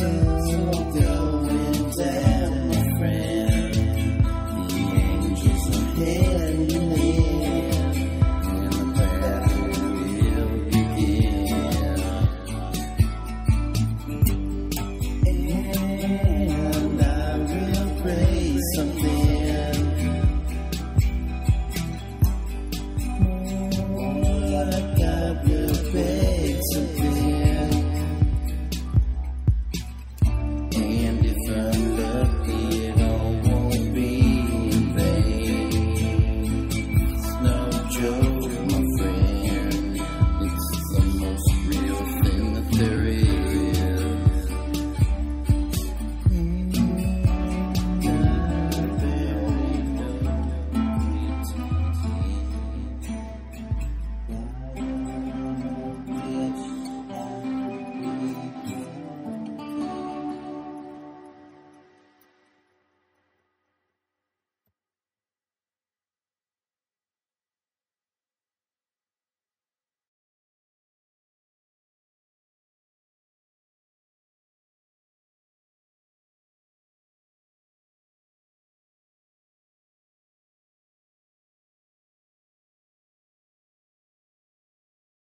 to